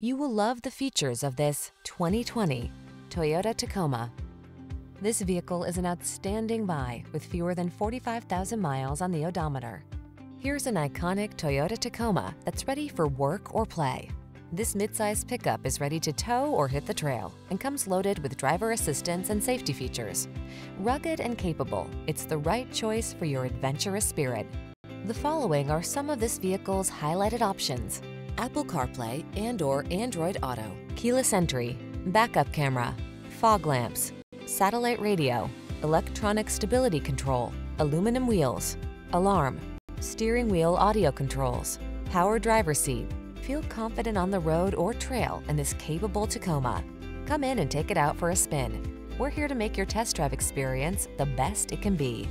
You will love the features of this 2020 Toyota Tacoma. This vehicle is an outstanding buy with fewer than 45,000 miles on the odometer. Here's an iconic Toyota Tacoma that's ready for work or play. This midsize pickup is ready to tow or hit the trail and comes loaded with driver assistance and safety features. Rugged and capable, it's the right choice for your adventurous spirit. The following are some of this vehicle's highlighted options. Apple CarPlay and or Android Auto, keyless entry, backup camera, fog lamps, satellite radio, electronic stability control, aluminum wheels, alarm, steering wheel audio controls, power driver seat. Feel confident on the road or trail in this capable Tacoma. Come in and take it out for a spin. We're here to make your test drive experience the best it can be.